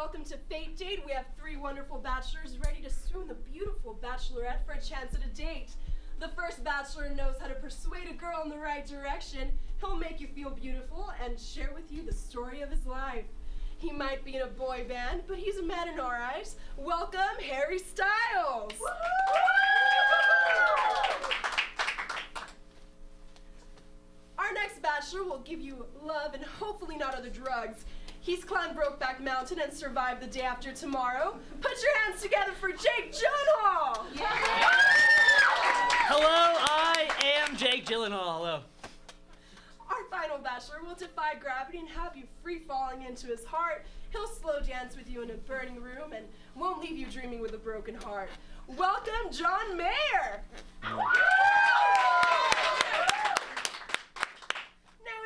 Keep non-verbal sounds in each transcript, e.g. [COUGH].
welcome to Fate Date. We have three wonderful bachelors ready to swoon the beautiful bachelorette for a chance at a date. The first bachelor knows how to persuade a girl in the right direction. He'll make you feel beautiful and share with you the story of his life. He might be in a boy band, but he's a man in our eyes. Welcome, Harry Styles. Our next bachelor will give you love and hopefully not other drugs. He's climbed Brokeback Mountain and survived the day after tomorrow. Put your hands together for Jake Gyllenhaal. Hello, I am Jake Gyllenhaal. Hello. Our final bachelor will defy gravity and have you free falling into his heart. He'll slow dance with you in a burning room and won't leave you dreaming with a broken heart. Welcome, John Mayer. Now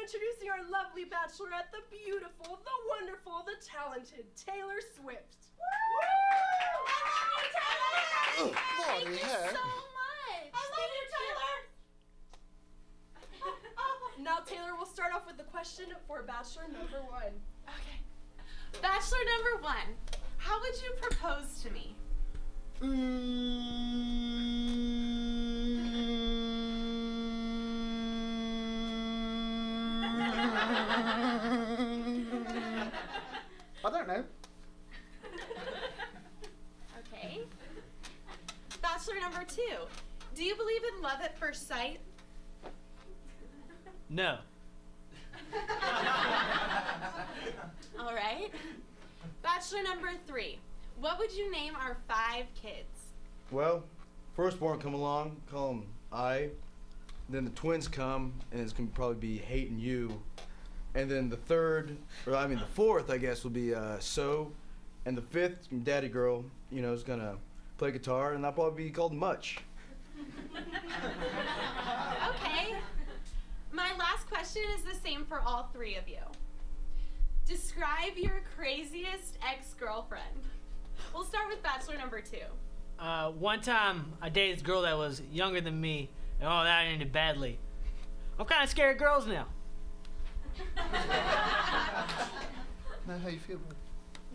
introducing our lovely bachelorette, the beautiful, the wonderful, the talented Taylor Swift. Oh, Lordy, heck. much. I love you, Taylor. [LAUGHS] Oh. now, Taylor, we'll start off with the question for bachelor number one. Okay. Bachelor number one, how would you propose to me? I don't know. [LAUGHS] Okay. Bachelor number two, do you believe in love at first sight? No. [LAUGHS] All right. Bachelor number three, what would you name our five kids? Well, firstborn come along, call him I. Then the twins come, and it's gonna probably be hating you. And then the third, or I mean the fourth, I guess, will be uh, so. And the fifth, Daddy Girl, you know, is gonna play guitar, and that'll probably be called Much. Okay. My last question is the same for all three of you. Describe your craziest ex girlfriend. We'll start with Bachelor number two. Uh, one time I dated this girl that was younger than me, and oh, that ended badly. I'm kind of scared of girls now. [LAUGHS] Know how you feel, bud?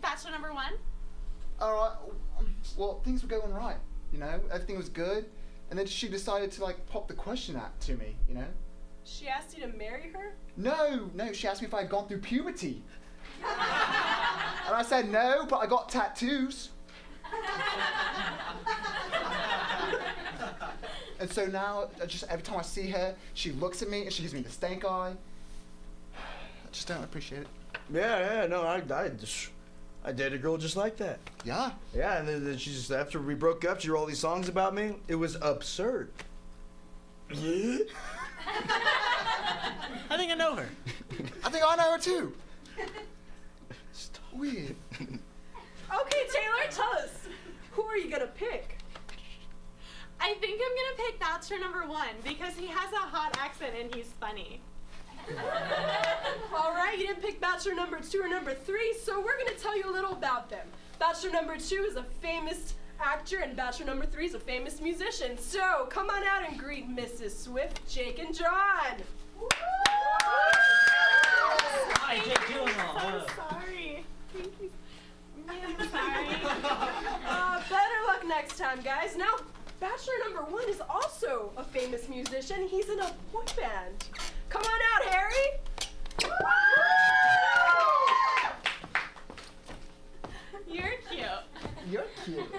Bachelor number one. All right. Well, things were going right. You know, everything was good, and then she decided to like pop the question at to me. You know. She asked you to marry her? No, no. She asked me if I had gone through puberty, [LAUGHS] and I said no, but I got tattoos. [LAUGHS] and so now, just every time I see her, she looks at me and she gives me the stank eye. I just don't appreciate it. Yeah, yeah, no, I, I just, I dated a girl just like that. Yeah. Yeah, and then, then she just after we broke up, she wrote all these songs about me. It was absurd. Yeah. [LAUGHS] I think I know her. I think I know her too. Stop. Weird. Okay, Taylor, tell us. Who are you gonna pick? I think I'm gonna pick That's Bachelor number one because he has a hot accent and he's funny. [LAUGHS] All right, you didn't pick Bachelor number two or number three, so we're gonna tell you a little about them. Bachelor number two is a famous actor, and Bachelor number three is a famous musician. So come on out and greet Mrs. Swift, Jake, and John. Hi, Jake Gyllenhaal. So sorry. Thank you. [LAUGHS] I'm sorry. Uh, better luck next time, guys. Now, Bachelor number one is also a famous musician. He's in a boy band. Come on out, Harry. You're cute. You're cute.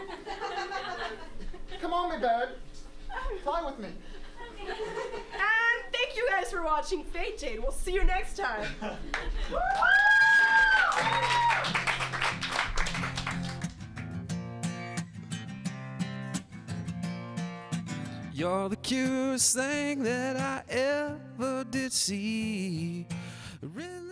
Come on, me bud. Fly with me. And thank you guys for watching Fate Date. We'll see you next time. [LAUGHS] You're the cutest thing that I ever did see. Really